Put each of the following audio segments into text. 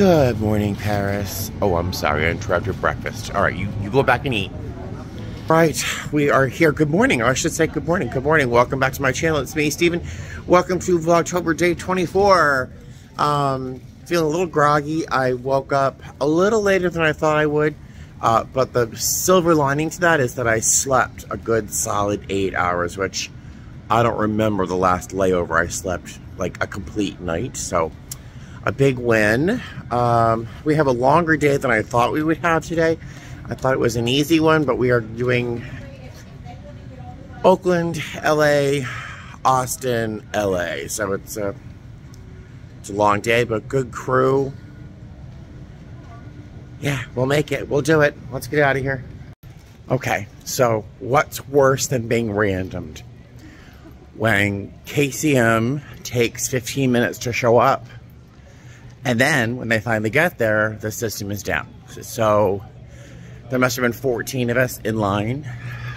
Good morning, Paris. Oh, I'm sorry, I interrupted breakfast. All right, you, you go back and eat. Right, we are here. Good morning, or I should say good morning. Good morning. Welcome back to my channel. It's me, Steven. Welcome to Vlogtober Day 24. Um, feeling a little groggy. I woke up a little later than I thought I would. Uh, but the silver lining to that is that I slept a good solid eight hours, which I don't remember the last layover I slept like a complete night. So a big win. Um, we have a longer day than I thought we would have today. I thought it was an easy one, but we are doing Oakland, LA, Austin, LA. So it's a, it's a long day, but good crew. Yeah, we'll make it. We'll do it. Let's get out of here. Okay, so what's worse than being randomed? When KCM takes 15 minutes to show up. And then when they finally get there, the system is down. So there must have been 14 of us in line.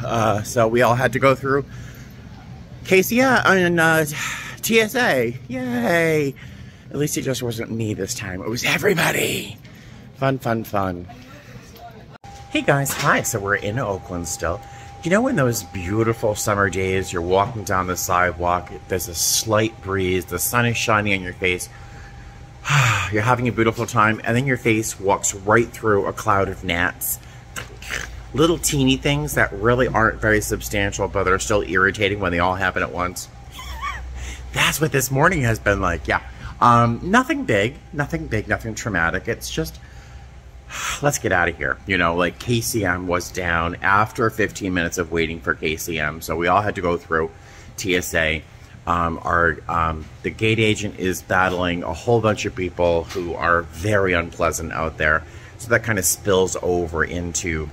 Uh, so we all had to go through KCM and uh, TSA. Yay! At least it just wasn't me this time. It was everybody. Fun, fun, fun. Hey guys, hi. So we're in Oakland still. You know when those beautiful summer days, you're walking down the sidewalk, there's a slight breeze, the sun is shining on your face, you're having a beautiful time, and then your face walks right through a cloud of gnats little teeny things that really aren't very substantial, but they're still irritating when they all happen at once. That's what this morning has been like. Yeah. Um, nothing big, nothing big, nothing traumatic. It's just, let's get out of here. You know, like KCM was down after 15 minutes of waiting for KCM. So we all had to go through TSA. Um, our um, the gate agent is battling a whole bunch of people who are very unpleasant out there. So that kind of spills over into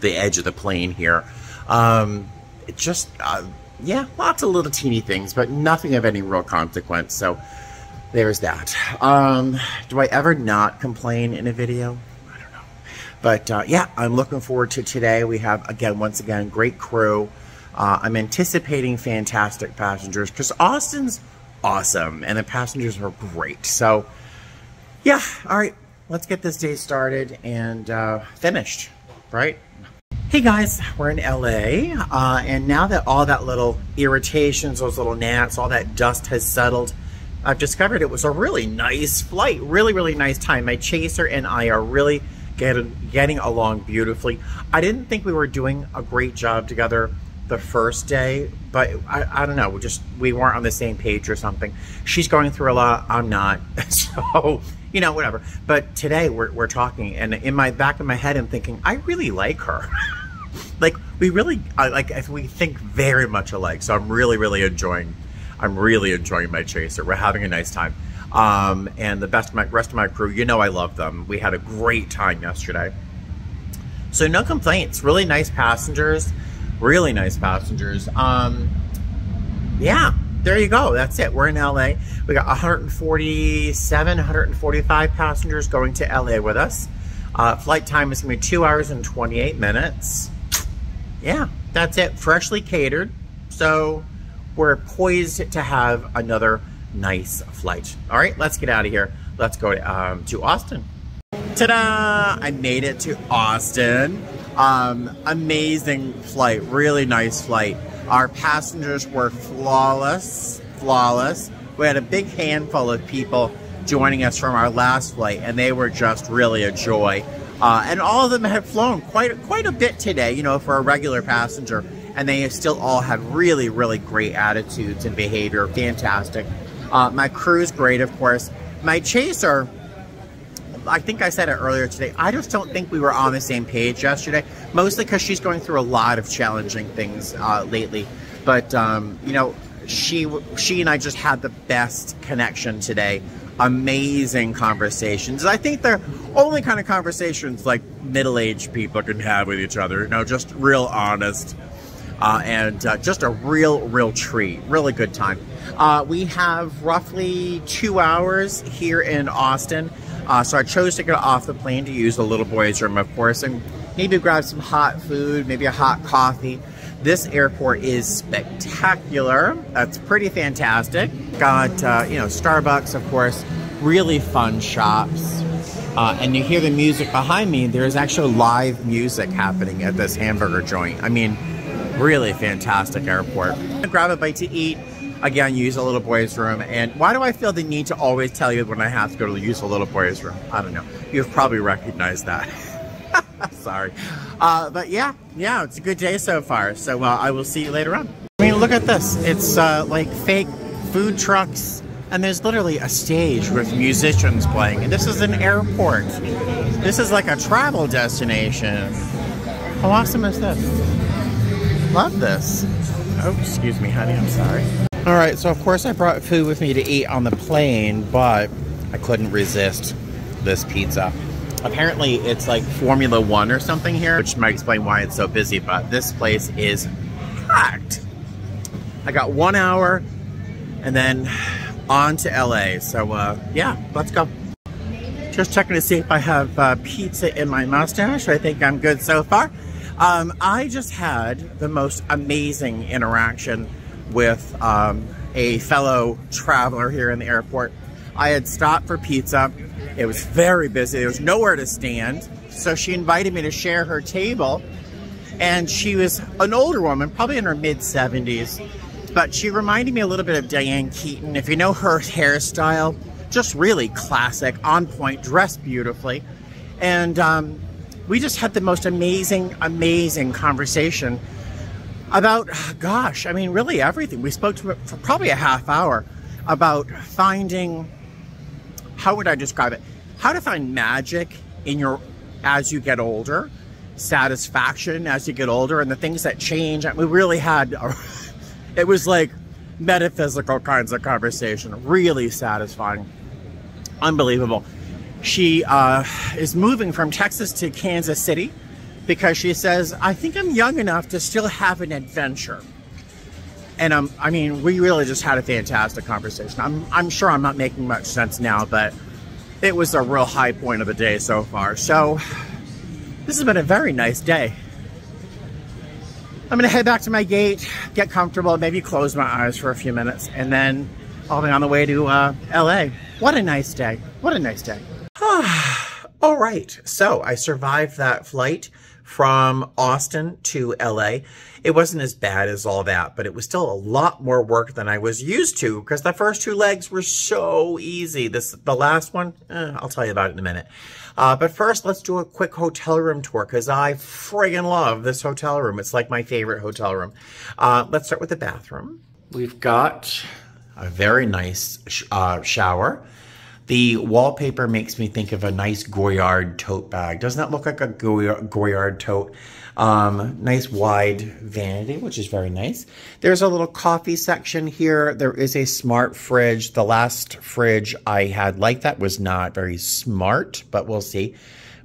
the edge of the plane here. Um, just, uh, yeah, lots of little teeny things, but nothing of any real consequence. So there's that. Um, do I ever not complain in a video? I don't know. But uh, yeah, I'm looking forward to today. We have, again, once again, great crew. Uh, I'm anticipating fantastic passengers because Austin's awesome and the passengers are great. So yeah, all right, let's get this day started and uh, finished, right? Hey guys, we're in LA, uh, and now that all that little irritations, those little gnats, all that dust has settled, I've discovered it was a really nice flight, really, really nice time. My chaser and I are really getting, getting along beautifully. I didn't think we were doing a great job together the first day, but I, I don't know, we just, we weren't on the same page or something. She's going through a lot, I'm not, so, you know, whatever. But today we're, we're talking, and in my back of my head, I'm thinking, I really like her. like we really like we think very much alike. So I'm really really enjoying. I'm really enjoying my chaser. We're having a nice time. Um, and the best my rest of my crew, you know, I love them. We had a great time yesterday. So no complaints. Really nice passengers. Really nice passengers. Um, yeah, there you go. That's it. We're in LA. We got 147, 145 passengers going to LA with us. Uh, flight time is going to be two hours and 28 minutes yeah, that's it. Freshly catered. So we're poised to have another nice flight. All right, let's get out of here. Let's go to, um, to Austin. Ta-da! I made it to Austin. Um, amazing flight, really nice flight. Our passengers were flawless, flawless. We had a big handful of people joining us from our last flight, and they were just really a joy. Uh, and all of them have flown quite quite a bit today, you know, for a regular passenger. And they still all had really, really great attitudes and behavior. Fantastic. Uh, my crew's great, of course. My chaser, I think I said it earlier today, I just don't think we were on the same page yesterday. Mostly because she's going through a lot of challenging things uh, lately. But, um, you know, she, she and I just had the best connection today amazing conversations. I think they're only kind of conversations like middle-aged people can have with each other. You know, just real honest. Uh, and uh, just a real, real treat. Really good time. Uh, we have roughly two hours here in Austin. Uh, so I chose to get off the plane to use the little boys' room, of course, and maybe grab some hot food, maybe a hot coffee. This airport is spectacular. That's pretty fantastic. Got, uh, you know, Starbucks, of course. really fun shops. Uh, and you hear the music behind me. There's actually live music happening at this hamburger joint. I mean, really fantastic airport. Grab a bite to eat. Again, use a little boy's room. And why do I feel the need to always tell you when I have to go to use a little boy's room? I don't know. You've probably recognized that. Sorry. Uh, but yeah, yeah, it's a good day so far. So uh, I will see you later on. I mean, look at this. It's uh, like fake food trucks, and there's literally a stage with musicians playing. And this is an airport. This is like a travel destination. How awesome is this? Love this. Oh, excuse me, honey. I'm sorry. All right, so of course I brought food with me to eat on the plane, but I couldn't resist this pizza. Apparently, it's like Formula One or something here, which might explain why it's so busy, but this place is packed. I got one hour and then on to LA. So, uh, yeah, let's go. Just checking to see if I have uh, pizza in my mustache. I think I'm good so far. Um, I just had the most amazing interaction with um, a fellow traveler here in the airport. I had stopped for pizza it was very busy. There was nowhere to stand. So she invited me to share her table. And she was an older woman, probably in her mid 70s. But she reminded me a little bit of Diane Keaton. If you know her hairstyle, just really classic, on point, dressed beautifully. And um, we just had the most amazing, amazing conversation about, gosh, I mean, really everything. We spoke to for probably a half hour about finding how would I describe it? How to find magic in your as you get older, satisfaction as you get older, and the things that change. And we really had, a, it was like metaphysical kinds of conversation, really satisfying, unbelievable. She uh, is moving from Texas to Kansas City because she says, I think I'm young enough to still have an adventure. And um, I mean, we really just had a fantastic conversation. I'm, I'm sure I'm not making much sense now, but it was a real high point of the day so far. So this has been a very nice day. I'm gonna head back to my gate, get comfortable, maybe close my eyes for a few minutes, and then I'll be on the way to uh, LA. What a nice day. What a nice day. All right, so I survived that flight from Austin to LA. It wasn't as bad as all that, but it was still a lot more work than I was used to because the first two legs were so easy. This The last one, eh, I'll tell you about it in a minute. Uh, but first, let's do a quick hotel room tour because I friggin' love this hotel room. It's like my favorite hotel room. Uh, let's start with the bathroom. We've got a very nice sh uh, shower. The wallpaper makes me think of a nice Goyard tote bag. Doesn't that look like a Goyard tote? Um, nice wide vanity, which is very nice. There's a little coffee section here. There is a smart fridge. The last fridge I had like that was not very smart, but we'll see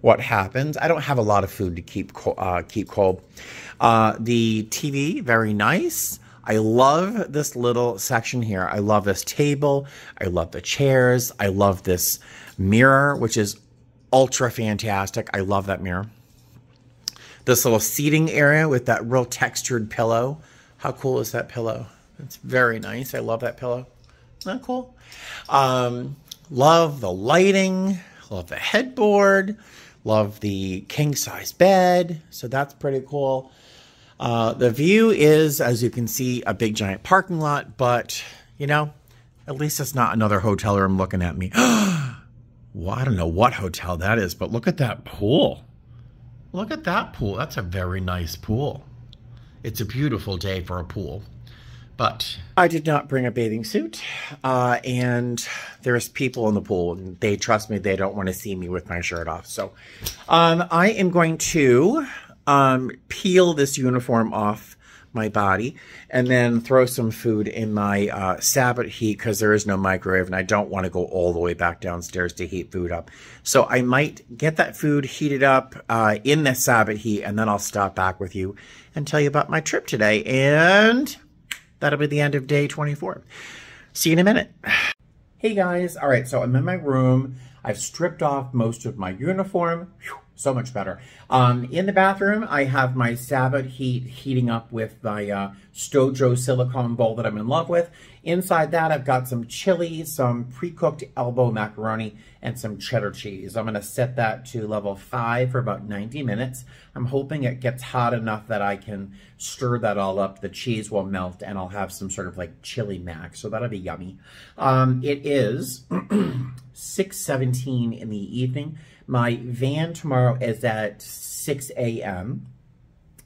what happens. I don't have a lot of food to keep uh, keep cold. Uh, the TV, very nice. I love this little section here. I love this table. I love the chairs. I love this mirror, which is ultra fantastic. I love that mirror. This little seating area with that real textured pillow. How cool is that pillow? It's very nice. I love that pillow. Isn't that cool? Um, love the lighting. Love the headboard. Love the king size bed. So that's pretty cool. Uh, the view is, as you can see, a big giant parking lot, but, you know, at least it's not another hotel room looking at me. well, I don't know what hotel that is, but look at that pool. Look at that pool. That's a very nice pool. It's a beautiful day for a pool. But I did not bring a bathing suit, uh, and there's people in the pool, and they trust me, they don't want to see me with my shirt off. So um, I am going to um, peel this uniform off my body and then throw some food in my uh, Sabbat heat because there is no microwave and I don't want to go all the way back downstairs to heat food up. So I might get that food heated up uh, in the Sabbat heat and then I'll stop back with you and tell you about my trip today. And that'll be the end of day 24. See you in a minute. Hey guys. All right. So I'm in my room. I've stripped off most of my uniform. Whew So much better. Um, in the bathroom, I have my Sabbat heat heating up with my uh, Stojo silicone bowl that I'm in love with. Inside that, I've got some chili, some pre-cooked elbow macaroni, and some cheddar cheese. I'm going to set that to level 5 for about 90 minutes. I'm hoping it gets hot enough that I can stir that all up. The cheese will melt, and I'll have some sort of like chili mac, so that'll be yummy. Um, it is 6.17 in the evening. My van tomorrow is at 6 a.m.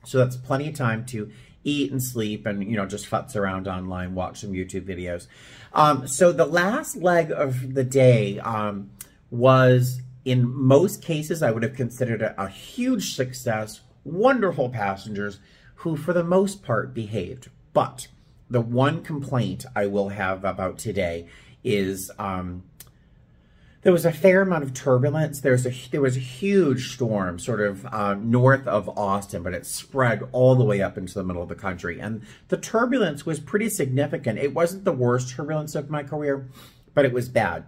So that's plenty of time to eat and sleep and, you know, just futz around online, watch some YouTube videos. Um, so the last leg of the day um, was, in most cases, I would have considered it a huge success, wonderful passengers who, for the most part, behaved. But the one complaint I will have about today is um, there was a fair amount of turbulence. There's a there was a huge storm sort of uh, north of Austin, but it spread all the way up into the middle of the country, and the turbulence was pretty significant. It wasn't the worst turbulence of my career, but it was bad.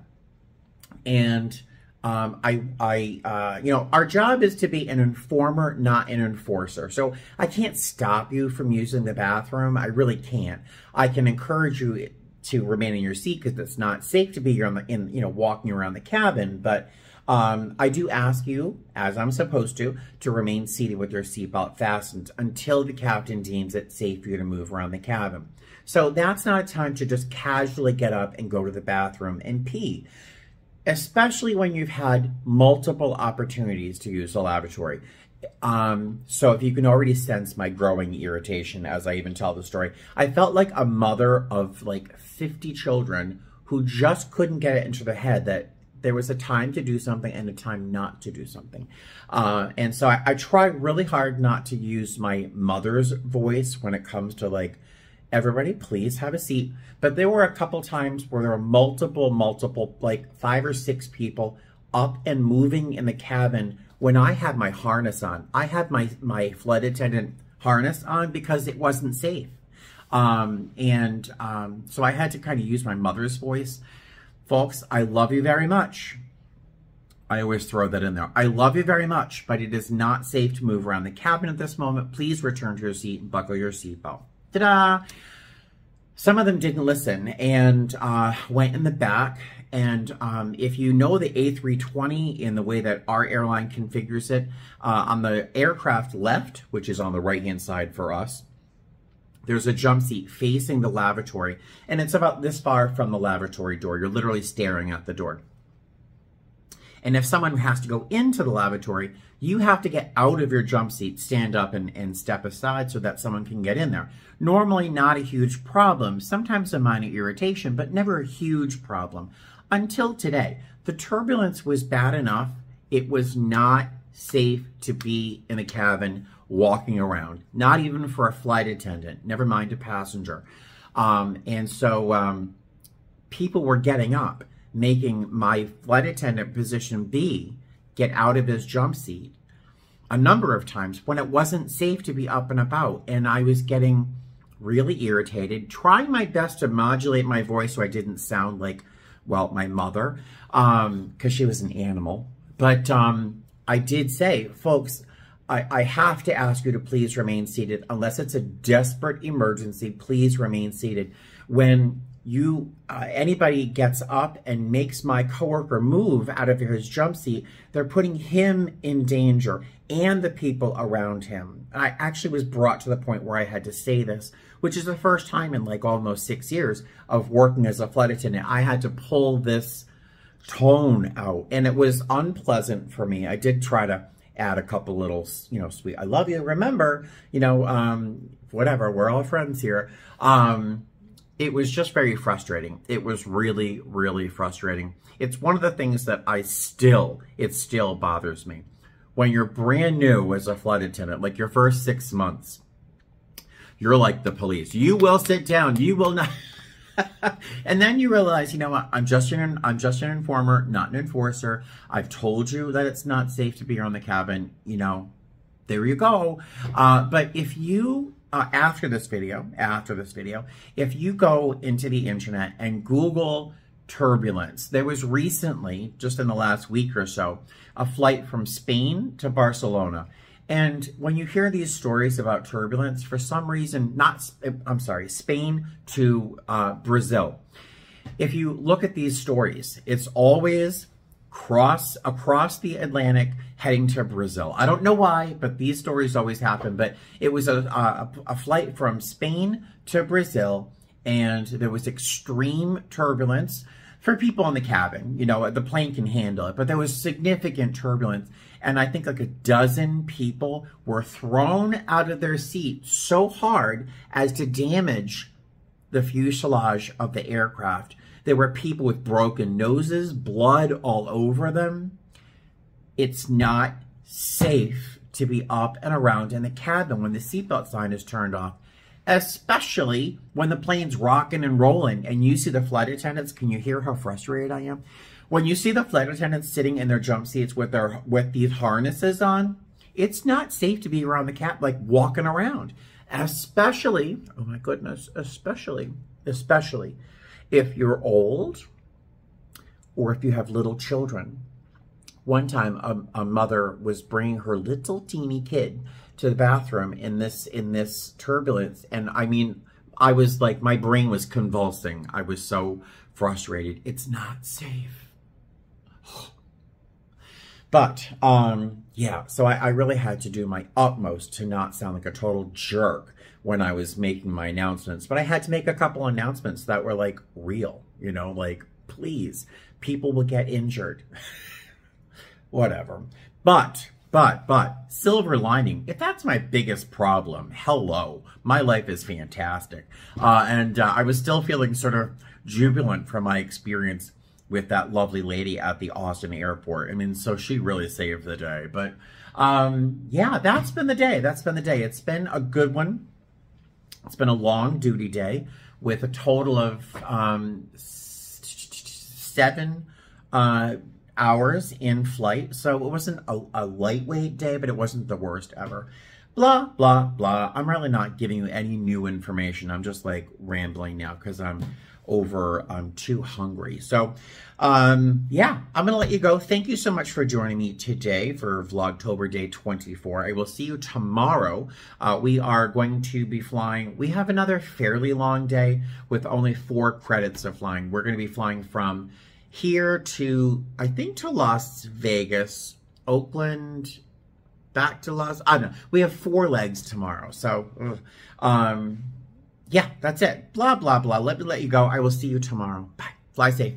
And um, I, I, uh, you know, our job is to be an informer, not an enforcer. So I can't stop you from using the bathroom. I really can't. I can encourage you to remain in your seat because it's not safe to be on the, in, you know, walking around the cabin. But um, I do ask you, as I'm supposed to, to remain seated with your seatbelt fastened until the captain deems it safe for you to move around the cabin. So that's not a time to just casually get up and go to the bathroom and pee, especially when you've had multiple opportunities to use the lavatory. Um, so if you can already sense my growing irritation as I even tell the story, I felt like a mother of like 50 children who just couldn't get it into their head that there was a time to do something and a time not to do something. Uh, and so I, I try really hard not to use my mother's voice when it comes to like, everybody please have a seat. But there were a couple times where there were multiple, multiple, like five or six people up and moving in the cabin when I had my harness on. I had my, my flight attendant harness on because it wasn't safe. Um, and um, so I had to kind of use my mother's voice. Folks, I love you very much. I always throw that in there. I love you very much, but it is not safe to move around the cabin at this moment. Please return to your seat and buckle your seatbelt. Ta-da! Some of them didn't listen and uh, went in the back. And um, if you know the A320 in the way that our airline configures it, uh, on the aircraft left, which is on the right-hand side for us, there's a jump seat facing the lavatory, and it's about this far from the lavatory door. You're literally staring at the door. And if someone has to go into the lavatory, you have to get out of your jump seat, stand up and, and step aside so that someone can get in there. Normally not a huge problem, sometimes a minor irritation, but never a huge problem. Until today, the turbulence was bad enough. It was not safe to be in a cabin walking around, not even for a flight attendant, never mind a passenger. Um, and so um, people were getting up, making my flight attendant position B get out of his jump seat a number of times when it wasn't safe to be up and about. And I was getting really irritated, trying my best to modulate my voice so I didn't sound like, well, my mother, because um, she was an animal. But um, I did say, folks, I, I have to ask you to please remain seated. Unless it's a desperate emergency, please remain seated. When you uh, anybody gets up and makes my coworker move out of his jump seat, they're putting him in danger and the people around him. I actually was brought to the point where I had to say this, which is the first time in like almost six years of working as a flight attendant. I had to pull this tone out and it was unpleasant for me. I did try to add a couple little, you know, sweet, I love you. Remember, you know, um, whatever, we're all friends here. Um, it was just very frustrating. It was really, really frustrating. It's one of the things that I still, it still bothers me. When you're brand new as a flight attendant, like your first six months, you're like the police. You will sit down. You will not. and then you realize, you know what? I'm just an I'm just an informer, not an enforcer. I've told you that it's not safe to be on the cabin. You know, there you go. Uh, but if you uh, after this video, after this video, if you go into the internet and Google turbulence. There was recently, just in the last week or so, a flight from Spain to Barcelona. And when you hear these stories about turbulence, for some reason, not, I'm sorry, Spain to uh, Brazil, if you look at these stories, it's always cross across the Atlantic heading to Brazil. I don't know why, but these stories always happen. But it was a, a, a flight from Spain to Brazil, and there was extreme turbulence for people in the cabin. You know, the plane can handle it, but there was significant turbulence. And I think like a dozen people were thrown out of their seat so hard as to damage the fuselage of the aircraft. There were people with broken noses, blood all over them. It's not safe to be up and around in the cabin when the seatbelt sign is turned off, especially when the plane's rocking and rolling and you see the flight attendants. Can you hear how frustrated I am? When you see the flight attendants sitting in their jump seats with their with these harnesses on, it's not safe to be around the cat like walking around. Especially, oh my goodness, especially, especially if you're old or if you have little children. One time, a, a, mother was bringing her little teeny kid to the bathroom in this in this turbulence, and I mean, I was like, my brain was convulsing. I was so frustrated. It's not safe. But, um, yeah, so I, I, really had to do my utmost to not sound like a total jerk when I was making my announcements. But I had to make a couple announcements that were like real, you know, like, please, people will get injured. Whatever. But, but, but, silver lining, if that's my biggest problem, hello, my life is fantastic. Uh, and uh, I was still feeling sort of jubilant from my experience with that lovely lady at the Austin airport. I mean, so she really saved the day. But um, yeah, that's been the day. That's been the day. It's been a good one. It's been a long duty day with a total of um, seven uh, hours in flight. So it wasn't a, a lightweight day, but it wasn't the worst ever blah, blah, blah. I'm really not giving you any new information. I'm just like rambling now because I'm over. I'm too hungry. So, um, yeah, I'm going to let you go. Thank you so much for joining me today for Vlogtober Day 24. I will see you tomorrow. Uh, we are going to be flying. We have another fairly long day with only four credits of flying. We're going to be flying from here to, I think, to Las Vegas, Oakland, back to Las, I don't know. We have four legs tomorrow. So, um, yeah, that's it. Blah, blah, blah. Let me let you go. I will see you tomorrow. Bye. Fly safe.